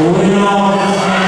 We Uno.